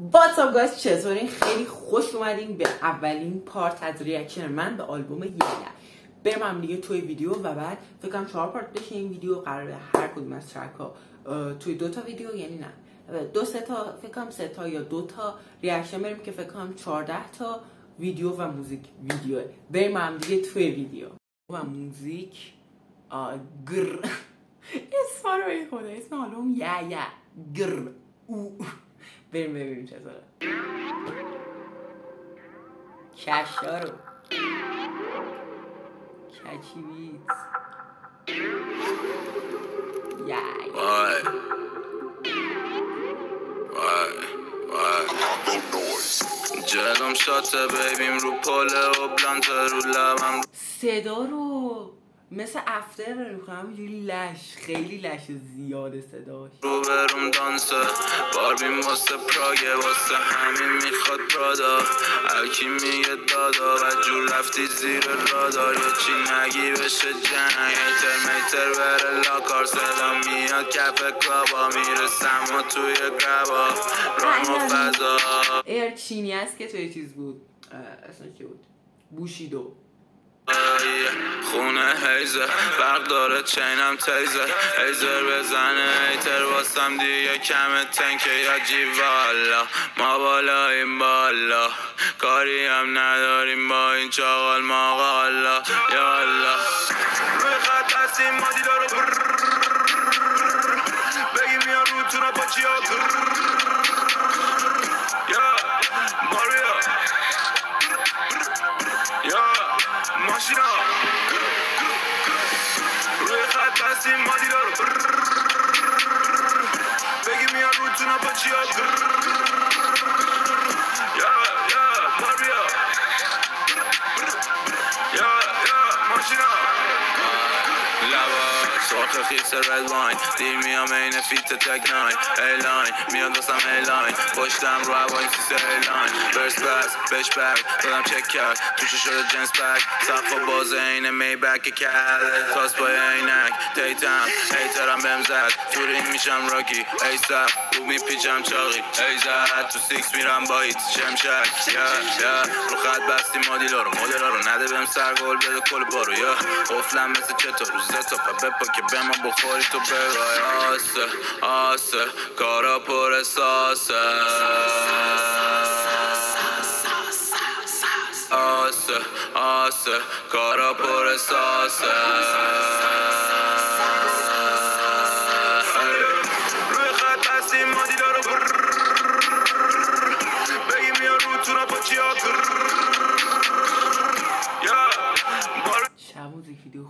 what's up guys چطورین؟ خیلی خوش اومدین به اولین part از reaction من به آلبوم بریم هم دیگه توی ویدیو و بعد فکر چهار part بشه این ویدیو قراره هر کدوم از track ها توی دو تا ویدیو یعنی نه. دو سه تا فکر سه تا یا دو تا reaction بریم که فکر کنم 14 تا ویدیو و موزیک ویدیو بریم هم دیگه توی ویدیو. و موزیک گر اسم رو خدا اسم آلبوم یا یا گر او. بریم ببینیم چطوره کشا رو کچی بیت یا Why? Why? Why? جلوم شاته بیبیم رو پله و بلانت رو لبم صدا رو مثل افتر می‌کنم همینجوری لش خیلی لش زیاده صداش. رو بروم دانسه باربیم واسه پراگه واسه همین می‌خواد پرادا هرکی میگه دادا و جور رفتی زیر رادار. یه چی نگی بشه جنگ ایتر میتر بره لاکار. صدا میاد کف کلابا می‌رسم و توی رام و فضا. ایر چینی است که توی چیز بود اسمش چی بود؟ بوشیدو. خونه هیزه برق داره چینم تیزه. هیزر بزنه ایتر واسم دیگه کم تنکه یا جی والا ما بالا این بالا. کاری هم نداریم با این چاقال ما غالا. یا الله. روی خط هستیم ما دیلا رو برر. بگی میان رو تو پاچی ها دیر میام این فیت تک ناین ایلاین میاد واسم ایلاین پشتم رو هوای سیس ایلاین برس بس بش بک دادم چک کرد. توش شده جنس بک سقف باز این می بک کرد تاس با عینک. تیتم. هیترم بهم زد. تورین میشم راکی ای سب رو میپیچم چاقی. ای زد تو سیکس میرم با هیت شمشک. یا یا. رو خط بستی مادیلا رو. مدلا رو نده بهم سرگل بده کل بارو. یا. قفلم مثل چطور؟ روز تا بپا که به ما بخوری تو بگای آسه آسه کارا پر ساسه. آسه آسه کارا پر ساسه. روی خط هستیم ما دیلا رو برر. بگی میان رو تو با چیا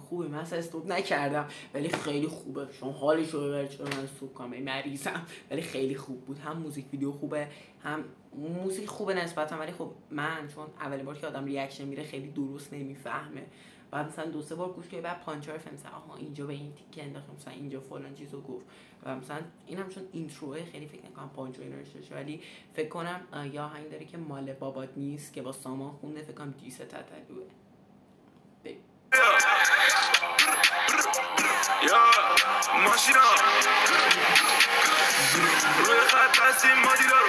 خوبه. من اصلا stop نکردم ولی خیلی خوبه. شما حالش رو ببر چرا من stop کنم مریضم. ولی خیلی خوب بود. هم موزیک ویدیو خوبه هم موزیک خوبه نسبتا. ولی خب من چون اولین بار که آدم reaction میره خیلی درست نمی‌فهمه. بعد مثلا دو سه بار گوش که بعد پانچار فهم آها اینجا به این تیکه انداخت مثلا اینجا فلان چیزو گفت. و مثلا اینم چون intro ه خیلی فکر نکنم پانچو نوشته ولی فکر کنم یا آهنگ داره که مال بابات نیست که با سامان خونده. فکر کنم diss ه تتلوه. بریم یا ماشینا روی خط هستیم ما دیلا رو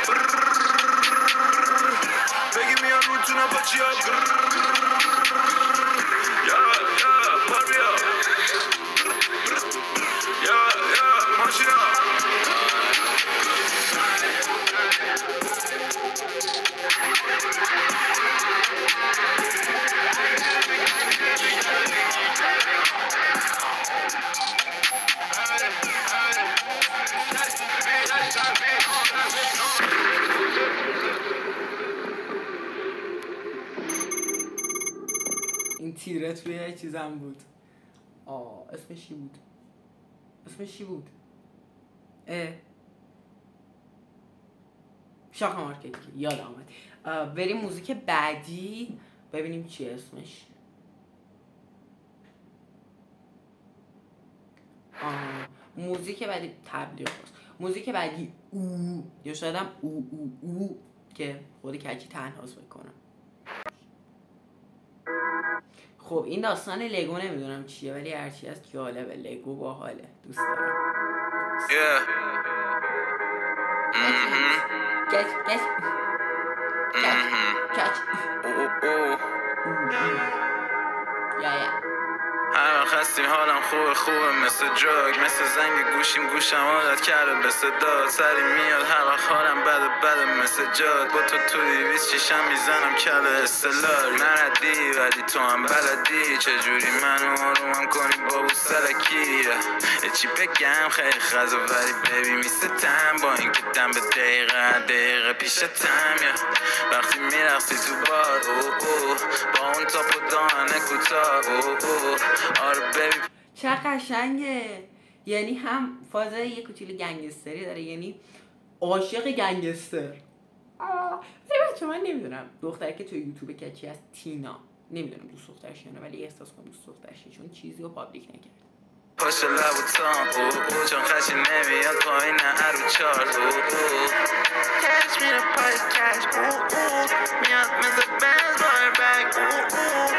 تیره توی چیزم بود. آه اسمش چی بود؟ اسمش چی بود؟ اه. شاخ مارکتی یاد آمد. بریم موزیک بعدی. ببینیم چی اسمش. آه موزیک بعدی تبلیغ است موزیک بعدی او. یا شاید هم او او او که خود کچی تنهاست بکنم خب این داستان لگو نمی‌دونم چیه ولی هرچی از جالبه. لگو باحاله. دوست دارم. Yeah. کچ کچ کچ کچ یا وقت هستیم حالم خوبه خوبه مثل جاگ مثل زنگ گوشیم گوشم عادت کرده به صدا. سری میاد هر وقت حالم بده بده مثل جاد با تو تو دیویز چشم می‌زنم کله استلال. نردی ولی تو هم بلدی. چجوری منو آرومم کنی بابو سلکی یه چی بگم؟ خیلی خزه ولی ببی میستم با اینکه دم به دقیقه دقیقه پیشتم یا وقتی میرخصی تو باد او او. با اون تاپ و دانه کوتاه او او. چه قشنگه. یعنی هم فاز یه کوچولو گنگستری داره یعنی عاشق گنگستر. آه، بچه من نمی‌دونم. دختری که توی یوتیوب کچی از تینا. نمی‌دونم دوست دخترش نه ولی احساس کنم دوست دخترشه چون چیزی رو پابلیک نکرد پاش لب و تام او چون خشی نمیاد پایین هر رو چارت او کش میره پای کش او میاد مثل بنز بار بگ او او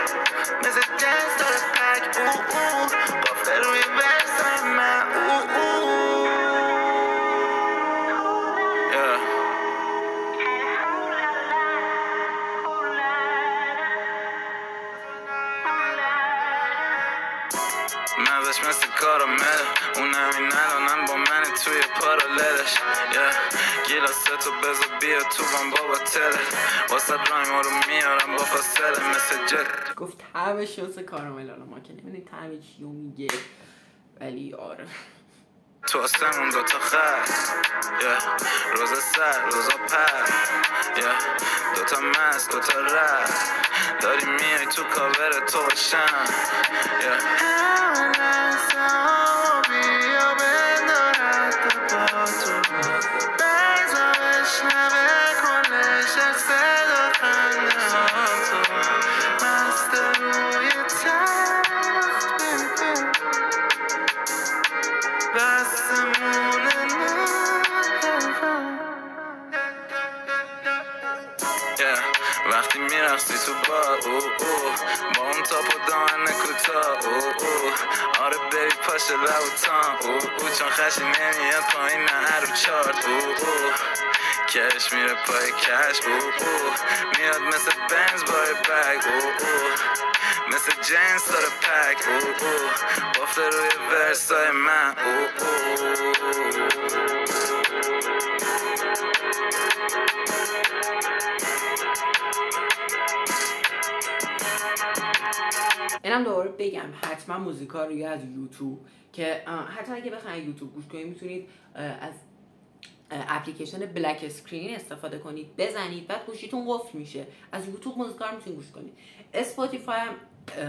مثل جنس داره پک او او گفته روی مغزش مثل کارامل اونم این الانم با من توی پاراللش yeah. گیلاسه تو بذار بیا تو بام بابا تله واسه رایما رو میارم با فاصله مثل جت گفت طعمش مثل کارامل حالا ما که نمی‌دونیم طعم چیو میگه. ولی آره. تو آسمون دوتا خط. روز سر روزا پر. Yeah. دوتا مست دوتا رد. داری میای تو کاور تو باشم. Yeah. با اون تاپ و دامن کوتاه آره بری پاش لب و تام او او چون خشی نمیاد پایین نه هر چارت او او کش میره پای کش میاد مثل بنز بای بگ مثل جنس داره پک او او بافته روی ورسای من او او اینم دوباره بگم حتما موزیکا رو از یوتیوب که حتی اگه بخواید یوتیوب گوش کنید می‌تونید از اپلیکیشن black screen استفاده کنید بزنید بعد گوشیتون قفل میشه. از یوتیوب موزیکا رو می‌تونید گوش کنید. Spotify هم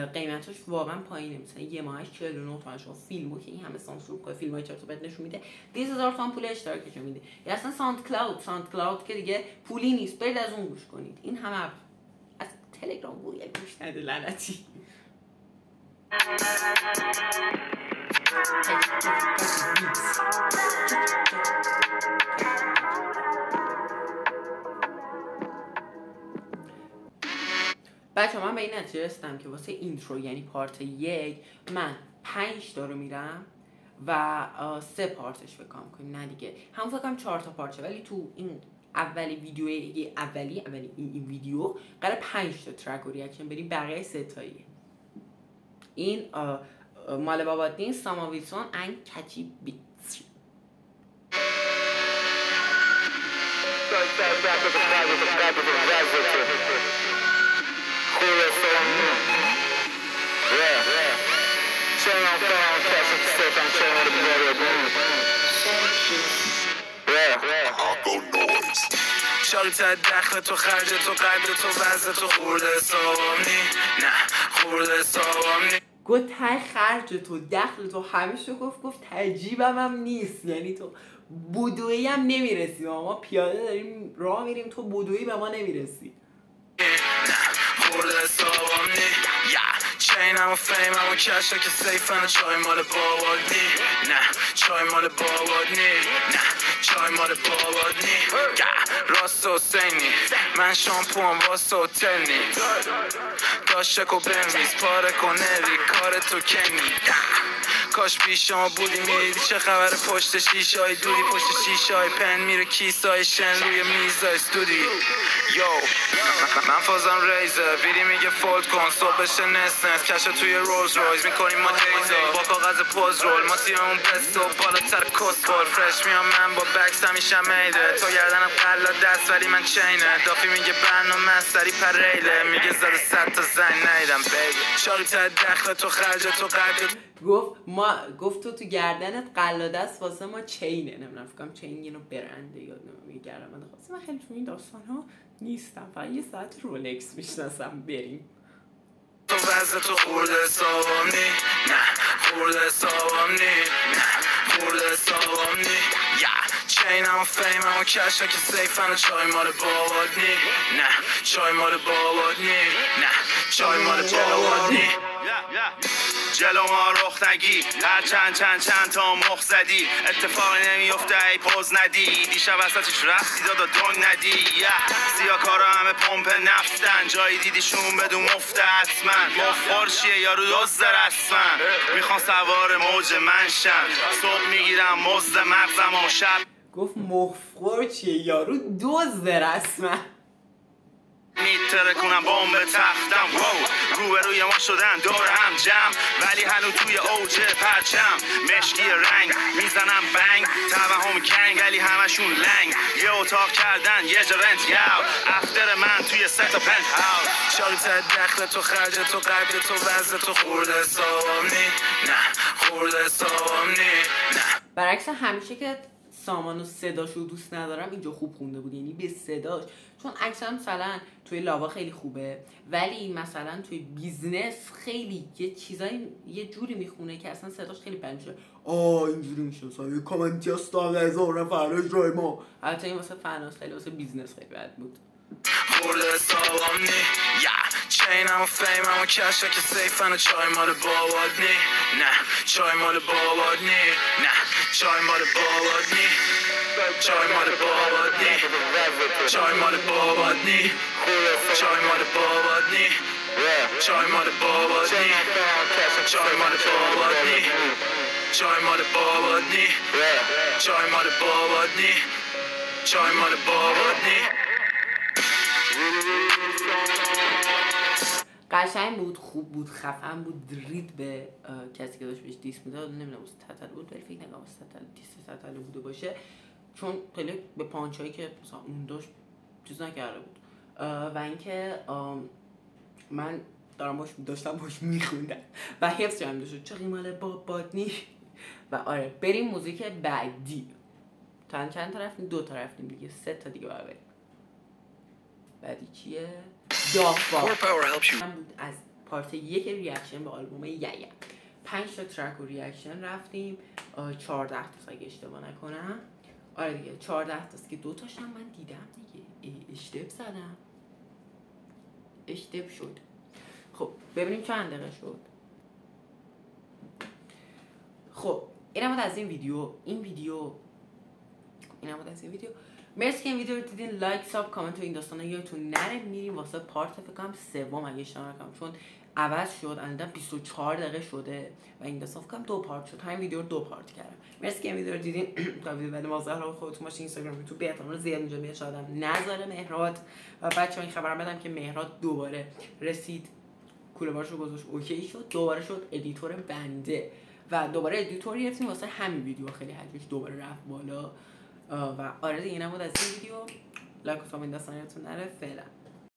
قیمتش واقعا پایینه. مثلا یه ماهش 49 تومن شما فیلمو که این همه سانسور کنه فیلم های چرت و نشون میده. 20000 تومن پول اشتراکش میده. یا اصلا SoundCloud SoundCloud که دیگه پولی نیست. برید از اون گوش کنید. این همه از تلگرام بوی گوش نده لعنتی. بچه من به این نتیجه رسیدم که واسه اینترو یعنی پارت یک من پنج تا رو میرم و سه پارتش فکر کنم نه دیگه. هم فکر کنم چهار تا پارچه ولی تو این اولی ویدیو اولی اولی این, این ویدیو قرار پنج تا ترک و ریاکشن بریم بقیه سه تاییه. این آه، آه، مال بابادین ساما ویلسون ان کچی بیتس شاقی تا دخل تو خرج تو قدر تو وزن تو خورده نی. نه خورده نی. گفت ته خرج تو دخل تو همه شو گفت گفت تجیبم هم نیست. یعنی تو بدویی هم نمی‌رسی. ما پیاده داریم راه میریم تو بدویی به ما نمی‌رسی. خورده سوام نی. یا چینم و فیمم و کشا که سیفن چای مال باباد نی. نه چای مال باباد نی. نه چای مال باباد نی راست حسینی من شامپوام واسه هتل نی داشتکو بمیز پاره کنه کار تو کنی. کاش پیش شما بودی می‌دیدی چه خبر پشت شیشای دوری؟ پشت شیشای پن میره. کیسای شن روی میزای استودی یو من فازم ریزه. ویدی میگه فولد کن. صبح بشه نس نس. کش توی رولز رویز می‌کنیم ما دیزا با کاغذ پوز رول. ما تیممون بست و بالاتر کس بول فرش میام من با بکس همیشه میده. تو گردنم قلا دست ولی من چینه. دافی میگه برنامه سری پریله. میگه زده صد تا زنگ نیدم بیبی چاری تا دخل تو خرج تو قد گفت ما گفت تو تو گردنت قلاده است واسه ما چینه. نمی‌دونم فکرم چین نوع برنده یا نمی‌دونم من خواستم من خیلی تو این داستان ها نیستم. فقط یه ساعت رولکس می‌شناسم بریم. تو وزن تو خورده حسابم نی. نه خورده حسابم نی. نه خورده حسابم نی. یا چینم و فیمم و کشا که سیفن و چای مال باباد نی. نه چای مال باباد نی. نه چای مال باباد نی. جلو ما رخ نگی. هر چند چند چند تا مخ زدی. اتفاقی نمیفته ای پوز ندی. دیشب وسطش رفتی دادا دنگ ندی. یه سیا کارا همه پمپ نفتن. جایی دیدیشون بدون مفت حتما مفخور چیه؟ یارو دزد رسمن. می‌خوان سوار موج منشن صبح می‌گیرم مزد مغزم و شب. گفت مفخور چیه؟ یارو دوز رسما میتره کنم بمب تختم. وو روبروی ما شدن دور هم جمع. ولی هنو توی اوج پرچم. مشکی رنگ می‌زنم بنگ. توهم کنگ ولی همشون لنگ. یه اتاق کردن یه جا رنت یاو. افتر من توی سه تا پنت هاوس شاری تا دخل تو خرج تو قد تو وزن تو. خورده حسابم نی نه خورده حسابم نی نه. برعکس همیشه که سامان و صداشو دوست ندارم اینجا خوب خونده بود. یعنی به صداش. چون اکثر مثلا توی لاوا خیلی خوبه ولی مثلا توی بیزنس خیلی یه چیزایی یه جوری می‌خونه که اصلا صداش خیلی بد میشه. آه اینجوری میشه. مثلا یه کامنتی هست هزار نفر جای ما. البته این واسه فناس خیلی واسه بیزنس خیلی بد بود. خورده حسابم نی یا چینم و فیمم و کشا که سیفن و چای مال باباد نی نه چای مال باباد نی نه چای مال باباد نی چای مال باباد نی چای مال باباد نی چای مال باباد نی چای مال باباد نی چای مال باباد نی چای مال باباد نی چای مال باباد نی چای مال باباد نی قشنگ بود خوب بود خفن بود رید به کسی که داشت بهش دیس می‌داد نمی‌دونم از تتل بود ولی فکر نکنم از تتل دیس تتل بوده باشه. چون خیلی به پانچایی که مثلا اون داشت چیز نکرده بود. و اینکه من دارم باش داشتم باش میخوندم. و حفظ کردم داشت چه قیمال با بادنی و آره بریم موزیک بعدی. تا چند تا رفتیم؟ دو رفتیم دیگه. سه تا دیگه باید بریم. بعدی چیه دافا من بود از پارت یک reaction به آلبوم یایا پنج تا track و reaction رفتیم. 14 تا اگه اشتباه نکنم. آره دیگه 14 تاست که دو تاشم من دیدم دیگه. اشتب زدم. اشتب شد. خب ببینیم چند دقیقه شد. خب اینم از این ویدیو. این ویدیو اینم از این ویدیو. مرسی که این ویدیو رو دیدین. لایک ساب کامنت و این داستانا یادتون نره. میریم واسه پارت فکر کنم سوم اگه اشتباه نکنم. چون عوض شد. الان 24 دقیقه شده و این فکر کنم دو پارت شد. همین ویدیو رو دو پارت کردم. مرسی که این ویدیو رو دیدین. تا ویدیو بعد مازه رو خودتون باشین. اینستاگرام یوتیوب به احتمال زیاد اینجا میاد. نذاره مهرات و بچه‌ها این خبرم بدم که مهرات دوباره رسید. کوله رو گذاشت. اوکی شد. دوباره شد. ادیتور بنده. و دوباره ادیتور گرفتیم. واسه همین ویدیو خیلی حجمش دوباره رفت بالا. و آره دیگه نبود از این ویدیو. like و کامنت نره. فعلا.